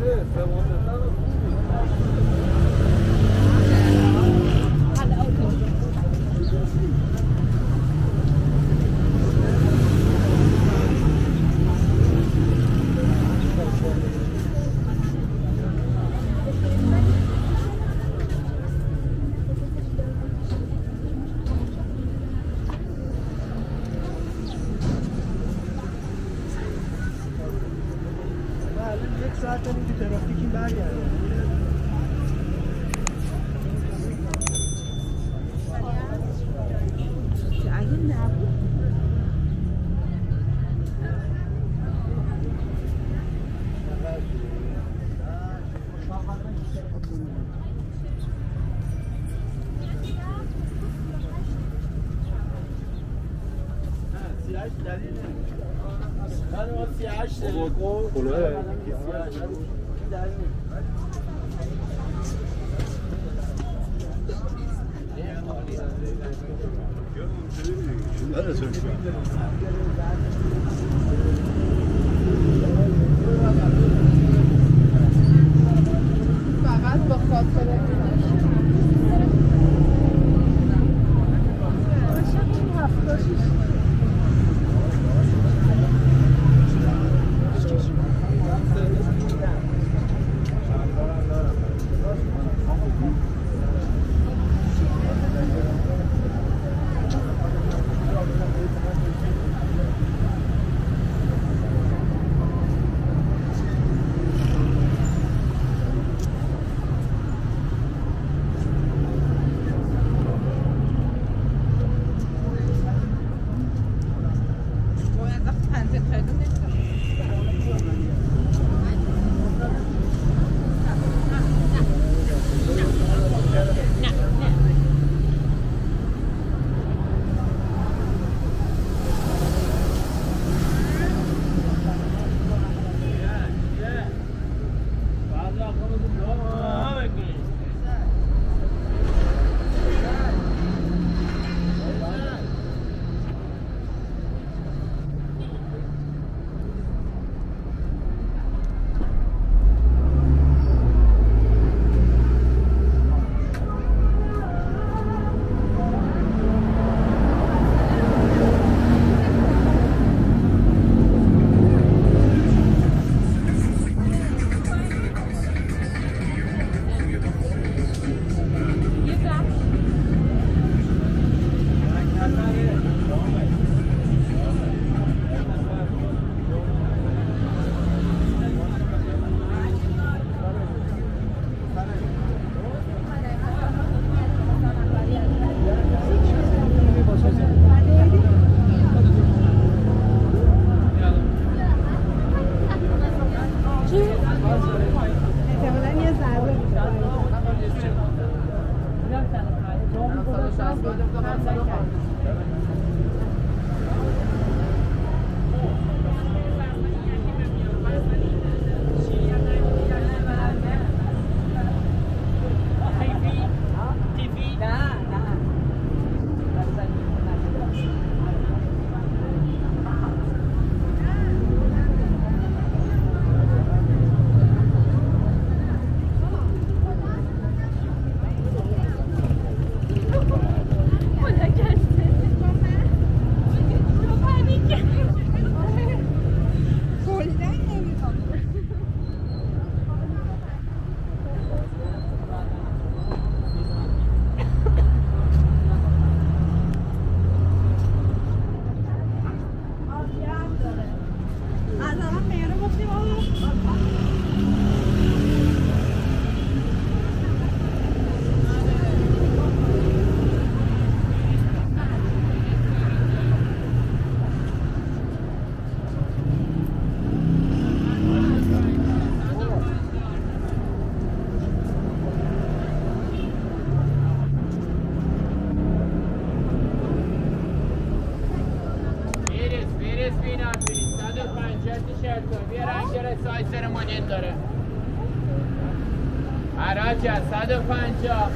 você, você é tá Kolay. Öyle söylüyor. کرمانیت داره. عراج 150